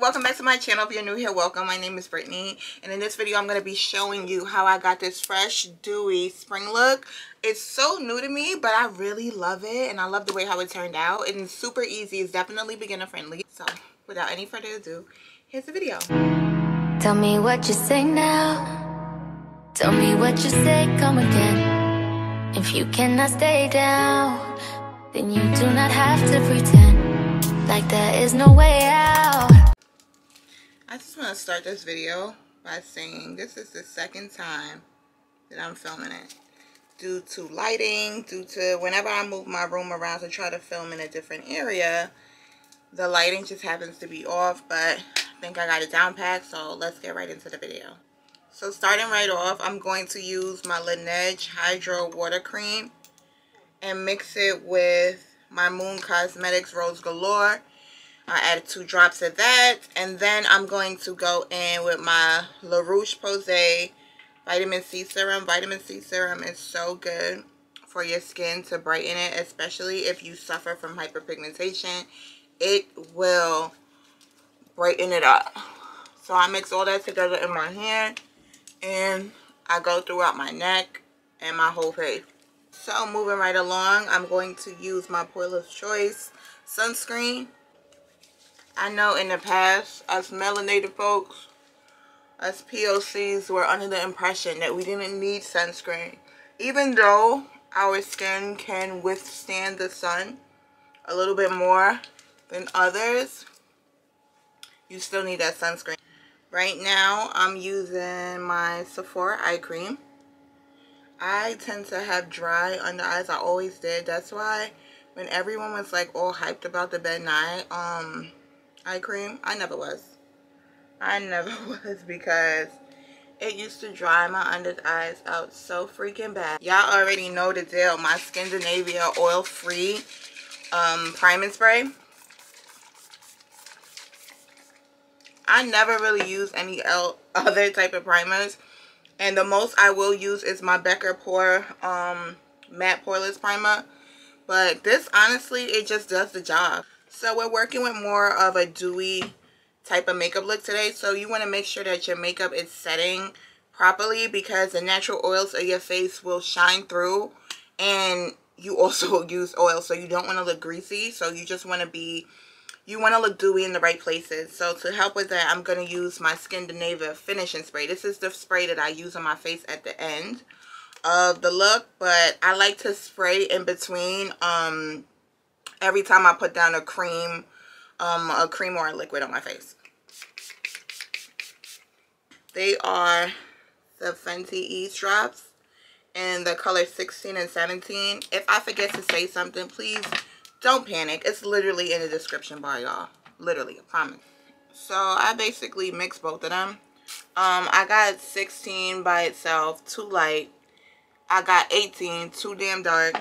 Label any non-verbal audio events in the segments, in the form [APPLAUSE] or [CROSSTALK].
welcome back to my channel. If you're new here welcome. My name is Brittany and in this video I'm going to be showing you how I got this fresh dewy spring look. It's so new to me but I really love it and I love the way how it turned out and it's super easy. It's definitely beginner friendly. So without any further ado here's the video. Tell me what you say now. Tell me what you say, come again. If you cannot stay down Then you do not have to pretend. Like there is no way out I just want to start this video by saying this is the second time that I'm filming it due to lighting, due to whenever I move my room around to try to film in a different area, the lighting just happens to be off, but I think I got it down pat, so let's get right into the video. So starting right off, I'm going to use my Laneige Hydro Water Cream and mix it with my Moon Cosmetics Rose Galore I added two drops of that. And then I'm going to go in with my La Roche-Posay Vitamin C Serum. Vitamin C Serum is so good for your skin to brighten it, especially if you suffer from hyperpigmentation. It will brighten it up. So I mix all that together in my hand and I go throughout my neck and my whole face. So moving right along, I'm going to use my Paula's Choice sunscreen. I know in the past, us melanated folks, us POCs were under the impression that we didn't need sunscreen. Even though our skin can withstand the sun a little bit more than others, you still need that sunscreen. Right now, I'm using my Sephora eye cream. I tend to have dry under eyes. I always did. That's why when everyone was like all hyped about the Ben Nye, um, eye cream. I never was. I never [LAUGHS] was because it used to dry my under eyes out so freaking bad. Y'all already know the deal. My Skindinavia oil-free um, priming spray. I never really use any [LAUGHS] other type of primers. And the most I will use is my Becca Pore um, Matte Poreless Primer. But this, honestly, it just does the job. So we're working with more of a dewy type of makeup look today. So you want to make sure that your makeup is setting properly because the natural oils of your face will shine through. And you also [LAUGHS] use oil so you don't want to look greasy. So you just want to be, you want to look dewy in the right places. So to help with that, I'm going to use my Skindinavia finishing spray. This is the spray that I use on my face at the end of the look. But I like to spray in between um, every time I put down a cream, um, a cream or a liquid on my face. They are the Fenty Eaze Drops in the color 16 and 17. If I forget to say something, please don't panic. It's literally in the description bar, y'all. Literally, I promise. So I basically mix both of them. Um, I got 16 by itself, too light. I got 18, too damn dark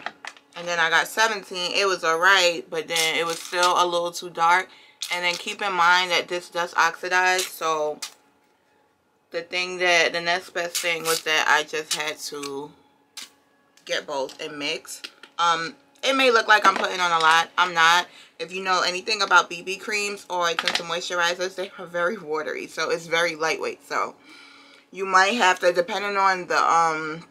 and then I got 17 it was alright but then it was still a little too dark. And then keep in mind that this does oxidize so the thing that the next best thing was that I just had to get both and mix. Um it may look like I'm putting on a lot I'm not. If you know anything about BB creams or tinted moisturizers they are very watery so it's very lightweight so you might have to depending on the um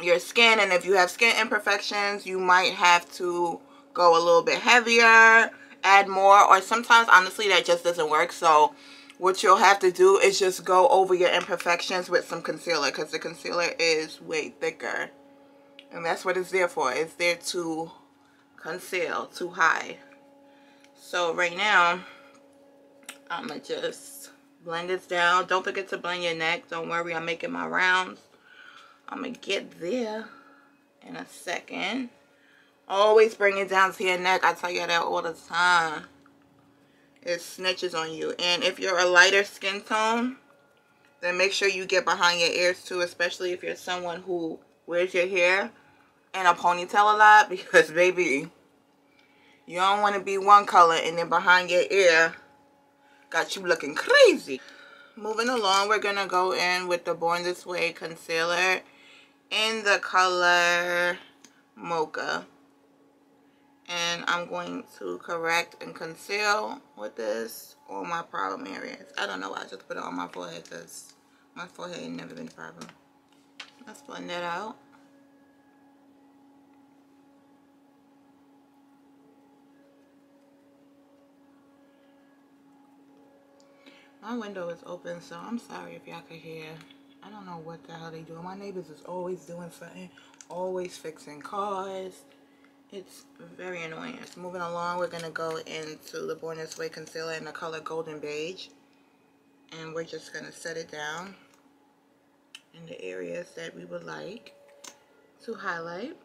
your skin and if you have skin imperfections you might have to go a little bit heavier add more or sometimes honestly that just doesn't work. So what you'll have to do is just go over your imperfections with some concealer because the concealer is way thicker. And that's what it's there for. It's there to conceal to hide. So right now I'm gonna just blend this down. Don't forget to blend your neck. Don't worry I'm making my rounds I'm going to get there in a second. Always bring it down to your neck. I tell you that all the time. It snitches on you. And if you're a lighter skin tone, then make sure you get behind your ears too. Especially if you're someone who wears your hair in a ponytail a lot. [LAUGHS] Because, baby, you don't want to be one color and then behind your ear got you looking crazy. Moving along, we're going to go in with the Born This Way concealer in the color Mocha. and I'm going to correct and conceal with this all my problem areas. I don't know why I just put it on my forehead because my forehead ain't never been a problem. Let's blend that out. My window is open, so I'm sorry if y'all could hear. I don't know what the hell they doing. My neighbors is always doing something, always fixing cars. It's very annoying. Moving along, we're going to go into the Born This Way Concealer in the color Golden Beige. And we're just going to set it down in the areas that we would like to highlight.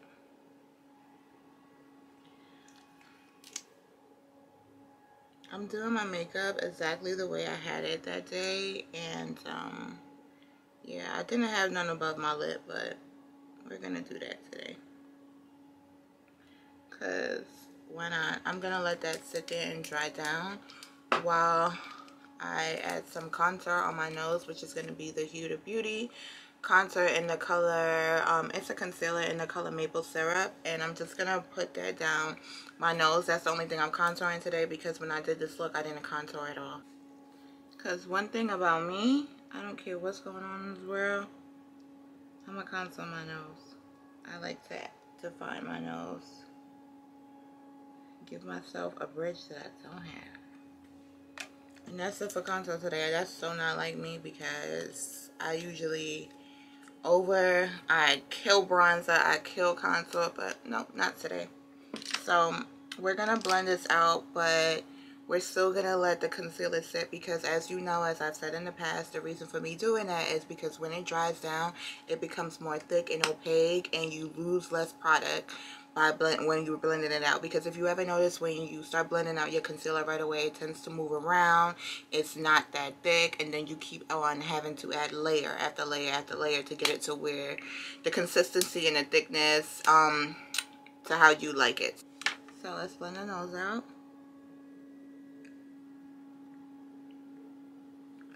I'm doing my makeup exactly the way I had it that day and um, yeah I didn't have none above my lip but we're gonna do that today. Because why not I'm gonna let that sit there and dry down while I add some contour on my nose which is gonna be the Huda Beauty contour in the color um, it's a concealer in the color maple syrup and I'm just gonna put that down my nose. That's the only thing I'm contouring today because when I did this look I didn't contour at all. Because one thing about me I don't care what's going on in this world I'm gonna contour my nose I like to define my nose give myself a bridge that I don't have and that's it for contour today that's so not like me because I usually over. I kill bronzer, I kill contour, but no, not today. So we're to blend this out, but we're still going to let the concealer sit because as you know, as I've said in the past, the reason for me doing that is because when it dries down, it becomes more thick and opaque and you lose less product by blend when you're blending it out. Because if you ever notice when you start blending out your concealer right away it tends to move around it's not that thick and then you keep on having to add layer after layer after layer to get it to where the consistency and the thickness um to how you like it. So let's blend the nose out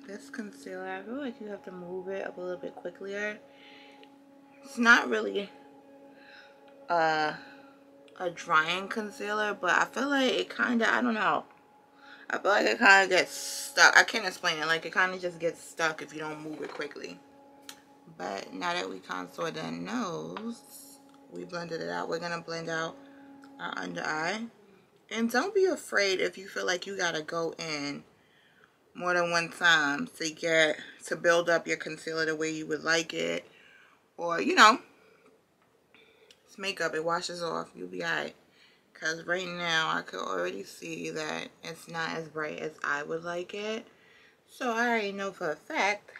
this concealer I feel like you have to move it up a little bit quicker it's not really uh a drying concealer, but I feel like it kind of, I don't know. I feel like it kind of gets stuck. I can't explain it. Like, it kind of just gets stuck if you don't move it quickly. But now that we contour the nose, we blended it out. We're going to blend out our under eye. And don't be afraid if you feel like you got to go in more than one time to get, to build up your concealer the way you would like it. Or, you know, it's makeup. It washes off. You'll be alright. Because right now, I could already see that it's not as bright as I would like it. So, I already know for a fact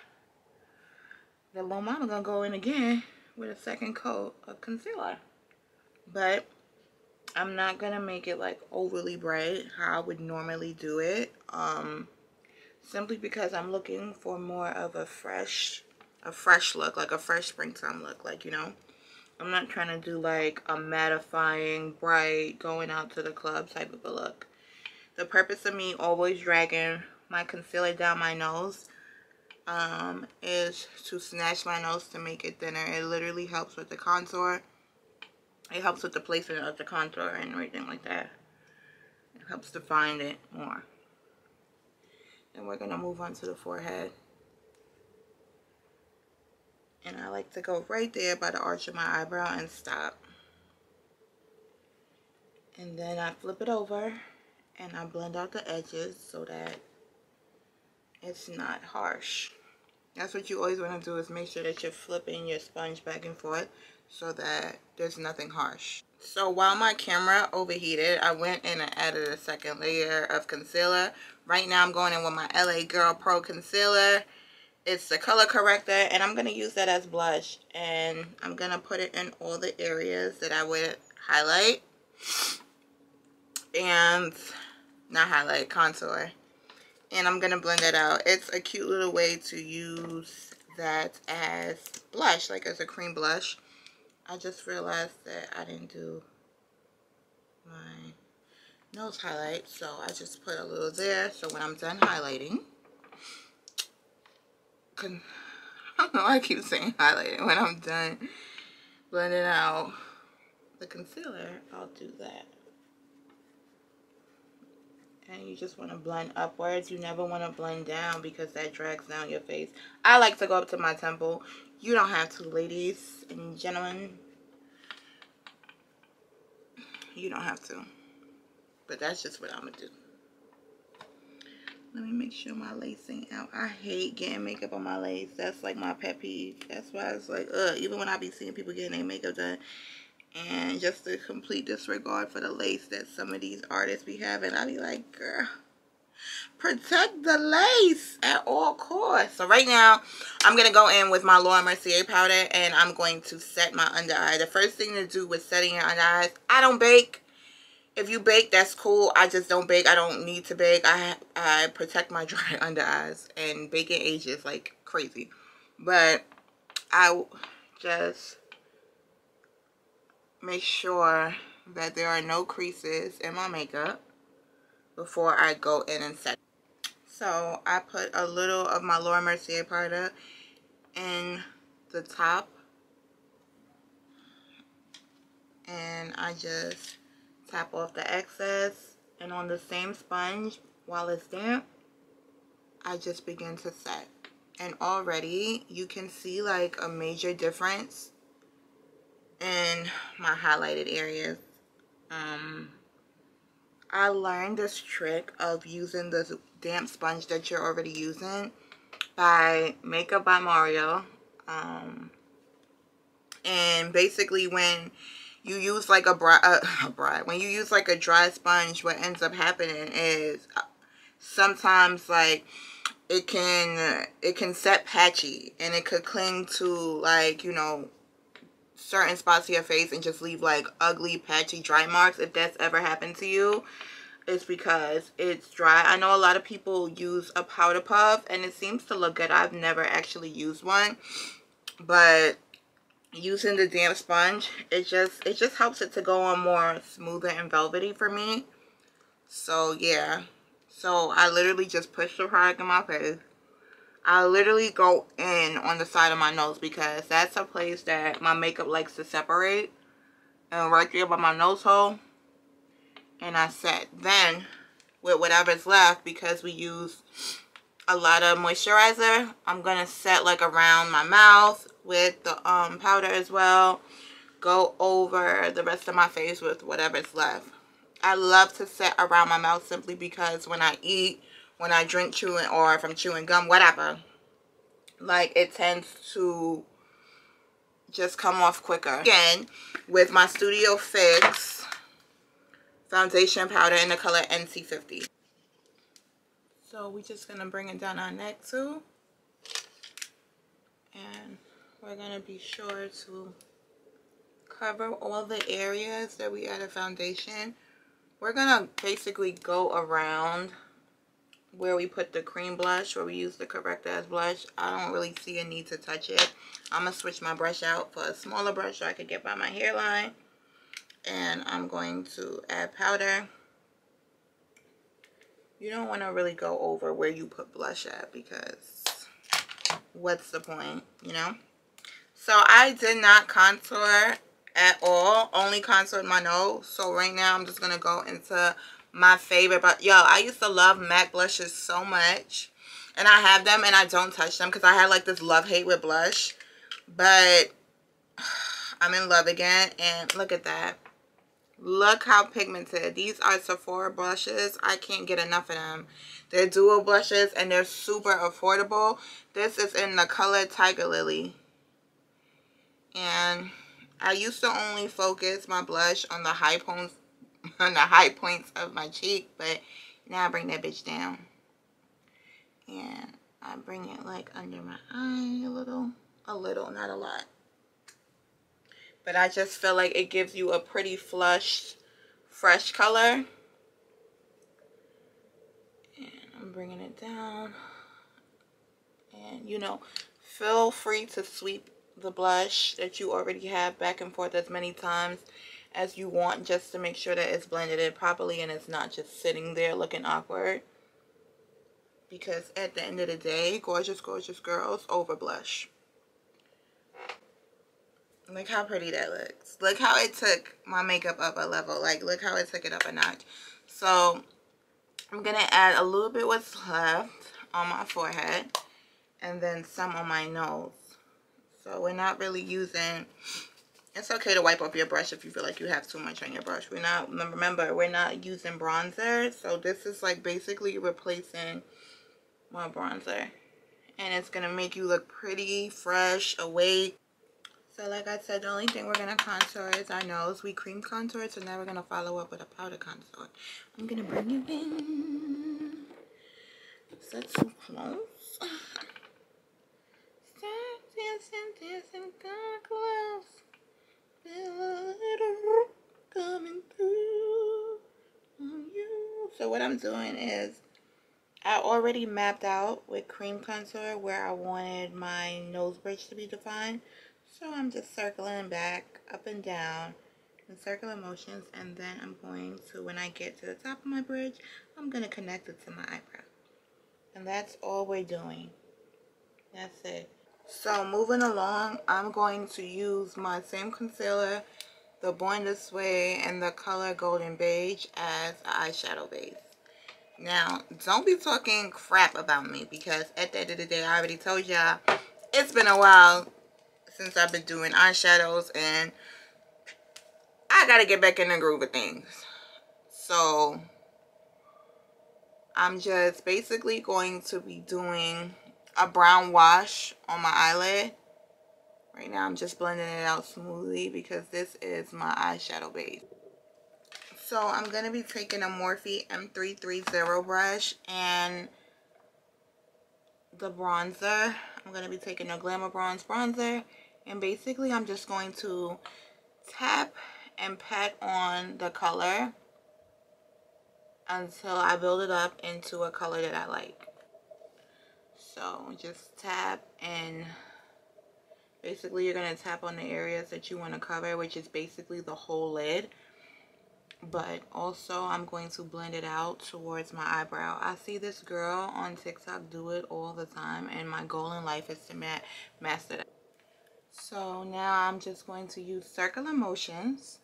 that little mama gonna go in again with a second coat of concealer. But, I'm not gonna make it like overly bright how I would normally do it. Um, simply because I'm looking for more of a fresh, a fresh look, like a fresh springtime look, like, you know. I'm not trying to do like a mattifying, bright, going out to the club type of a look. The purpose of me always dragging my concealer down my nose um, is to snatch my nose to make it thinner. It literally helps with the contour. It helps with the placement of the contour and everything like that. It helps to define it more. And we're going to move on to the forehead. And I like to go right there by the arch of my eyebrow and stop. And then I flip it over and I blend out the edges so that it's not harsh. That's what you always want to do is make sure that you're flipping your sponge back and forth so that there's nothing harsh. So while my camera overheated, I went in and added a second layer of concealer. Right now I'm going in with my LA Girl Pro Concealer. It's the color corrector and I'm going to use that as blush and I'm going to put it in all the areas that I would highlight. And not highlight contour. And I'm going to blend it out. It's a cute little way to use that as blush like as a cream blush I just realized that I didn't do my nose highlight so I just put a little there so when I'm done highlighting [LAUGHS] I don't know I keep saying highlighting. When I'm done blending out the concealer, I'll do that. and you just want to blend upwards. You never want to blend down because that drags down your face. I like to go up to my temple. You don't have to, ladies and gentlemen. You don't have to. But that's just what I'm going to do. Let me make sure my lacing out. I hate getting makeup on my lace. That's like my pet peeve. That's why it's like, ugh. Even when I be seeing people getting their makeup done. And just the complete disregard for the lace that some of these artists be having. I be like, girl, protect the lace at all costs. So right now, I'm going to go in with my Laura Mercier powder. And I'm going to set my under eye. The first thing to do with setting your under eyes, I don't bake if you bake that's cool i just don't bake i don't need to bake i i protect my [LAUGHS] dry under eyes and baking ages like crazy but i just make sure that there are no creases in my makeup before i go in and set. So i put a little of my laura mercier powder in the top. And i just tap off the excess. And on the same sponge while it's damp I just begin to set. And already you can see like a major difference in my highlighted areas. Um I learned this trick of using the damp sponge that you're already using by Makeup by Mario um and basically when you use like a bra, uh, [LAUGHS] a when you use like a dry sponge, what ends up happening is uh, sometimes like it can it can set patchy and it could cling to like you know certain spots of your face and just leave like ugly patchy dry marks if that's ever happened to you it's because it's dry. I know a lot of people use a powder puff and it seems to look good. I've never actually used one but using the damp sponge it just it just helps it to go on more smoother and velvety for me. So yeah. So i literally just push the product in my face i literally go in on the side of my nose because that's a place that my makeup likes to separate and right there by my nose hole and i set then with whatever's left because we use a lot of moisturizer i'm gonna set like around my mouth with the um, powder as well. Go over the rest of my face with whatever's left. I love to set around my mouth simply because when I eat, when I drink chewing or if I'm chewing gum, whatever, like it tends to just come off quicker. Again, with my Studio Fix foundation powder in the color NC50. So we're just going to bring it down our neck too. And we're going to be sure to cover all the areas that we added foundation. We're going to basically go around where we put the cream blush, where we use the correct as blush. I don't really see a need to touch it. I'm going to switch my brush out for a smaller brush so I can get by my hairline. And I'm going to add powder. You don't want to really go over where you put blush at because what's the point, you know? So I did not contour at all. Only contoured my nose. So right now I'm just going to go into my favorite. But yo, I used to love MAC blushes so much. And I have them and I don't touch them because I had like this love-hate with blush. But [SIGHS] I'm in love again. And look at that. Look how pigmented. These are Sephora blushes. I can't get enough of them. They're dual blushes and they're super affordable. This is in the color Tiger Lily and I used to only focus my blush on the high points [LAUGHS] on the high points of my cheek but now I bring that bitch down. And I bring it like under my eye a little. A little not a lot. But I just feel like it gives you a pretty flushed fresh color. And I'm bringing it down. And you know feel free to sweep the blush that you already have back and forth as many times as you want just to make sure that it's blended in properly and it's not just sitting there looking awkward. Because at the end of the day, gorgeous, gorgeous girls over blush. Look how pretty that looks. Look how it took my makeup up a level. Like, look how it took it up a notch. So, I'm going to add a little bit what's left on my forehead and then some on my nose. So we're not really using, it's okay to wipe off your brush if you feel like you have too much on your brush. We're not, remember, we're not using bronzer. So this is like basically replacing my bronzer. And it's going to make you look pretty, fresh, awake. So like I said, the only thing we're going to contour is our nose. We cream contour, so now we're going to follow up with a powder contour. I'm going to bring you in. Is that too close? Stop dancing, dancing, close. So what I'm doing is I already mapped out with cream contour where I wanted my nose bridge to be defined. So I'm just circling back up and down in circular motions and then I'm going to, when I get to the top of my bridge, I'm going to connect it to my eyebrow. And that's all we're doing. That's it. So moving along, I'm going to use my same concealer, the Born This Way, and the color Golden Beige as eyeshadow base. Now, don't be talking crap about me because at the end of the day, I already told y'all it's been a while since I've been doing eyeshadows and I gotta get back in the groove of things. So, I'm just basically going to be doing a brown wash on my eyelid. Right now I'm just blending it out smoothly because this is my eyeshadow base. So I'm going to be taking a Morphe M330 brush and the bronzer. I'm going to be taking a Glamour Bronze bronzer and basically I'm just going to tap and pat on the color until I build it up into a color that I like. So just tap and basically you're going to tap on the areas that you want to cover, which is basically the whole lid. But also I'm going to blend it out towards my eyebrow. I see this girl on TikTok do it all the time and my goal in life is to ma master that. So now I'm just going to use circular motions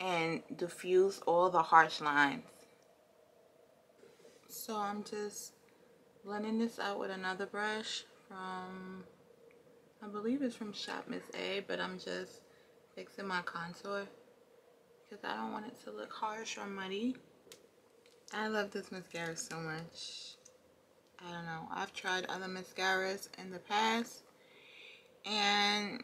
and diffuse all the harsh lines. So I'm just blending this out with another brush from I believe it's from Shop Miss A but I'm just fixing my contour because I don't want it to look harsh or muddy. I love this mascara so much. I don't know. I've tried other mascaras in the past and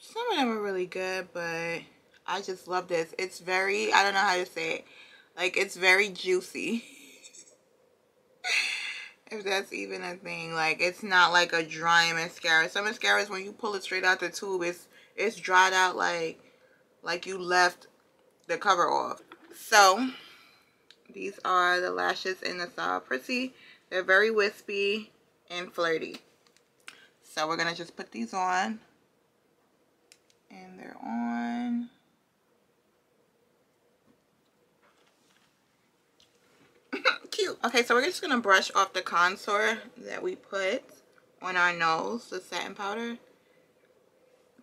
some of them are really good but I just love this. It's very I don't know how to say it. Like it's very juicy [LAUGHS] if that's even a thing like it's not like a dry mascara. Some mascaras when you pull it straight out the tube it's it's dried out like like you left the cover off. So these are the lashes in the style Prissy they're very wispy and flirty. So we're gonna just put these on. And they're on cute. Okay, so we're just going to brush off the contour that we put on our nose, the satin powder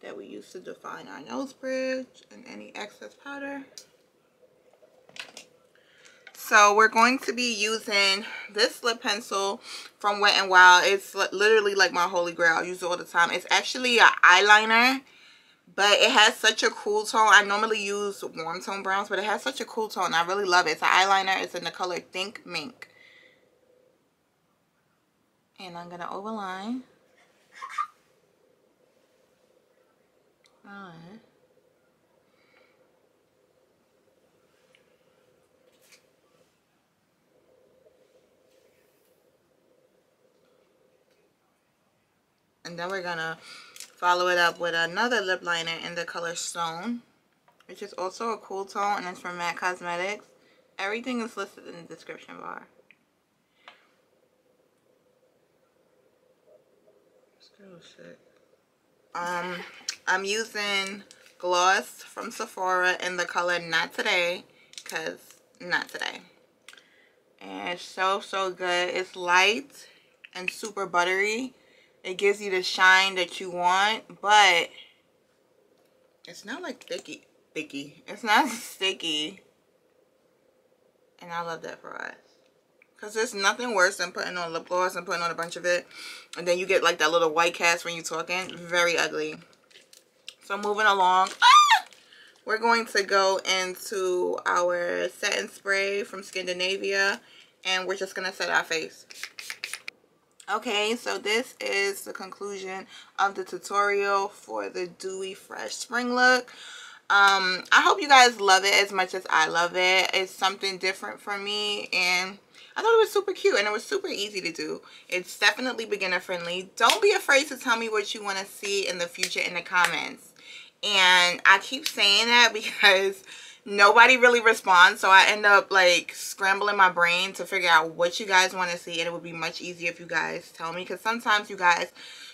that we use to define our nose bridge and any excess powder. So we're going to be using this lip pencil from Wet n Wild. It's literally like my holy grail. I use it all the time. It's actually an eyeliner but it has such a cool tone. I normally use warm tone browns but it has such a cool tone. I really love it. It's an eyeliner it's in the color think mink. And i'm gonna overline. All right. and then we're gonna Follow it up with another lip liner in the color Stone, which is also a cool tone and it's from MAC Cosmetics. Everything is listed in the description bar. Um, I'm using gloss from Sephora in the color Not Today, because not today. And it's so, so good. It's light and super buttery. It gives you the shine that you want, but it's not like thicky. Thicky. It's not [LAUGHS] sticky. And I love that for us. Because there's nothing worse than putting on lip gloss and putting on a bunch of it. And then you get like that little white cast when you're talking. Very ugly. So moving along. Ah! We're going to go into our setting spray from Skindinavia. And we're just going to set our face. Okay, so this is the conclusion of the tutorial for the Dewy Fresh Spring look. Um i hope you guys love it as much as i love it. It's something different for me and i thought it was super cute and it was super easy to do. It's definitely beginner friendly don't be afraid to tell me what you want to see in the future in the comments. And i keep saying that [LAUGHS] because nobody really responds so i end up like scrambling my brain to figure out what you guys want to see and it would be much easier if you guys tell me because sometimes you guys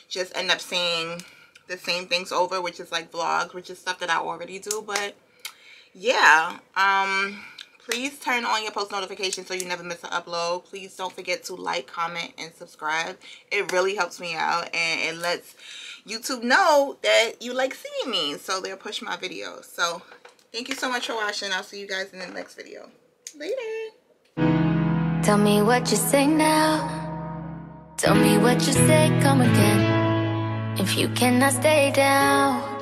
just end up saying the same things over, which is like vlogs, which is stuff that I already do. But yeah, um, please turn on your post notifications so you never miss an upload. Please don't forget to like, comment, and subscribe. It really helps me out and it lets YouTube know that you like seeing me. So they'll push my videos. So thank you so much for watching. I'll see you guys in the next video. Later. Tell me what you say now. Tell me what you say, come again. If you cannot stay down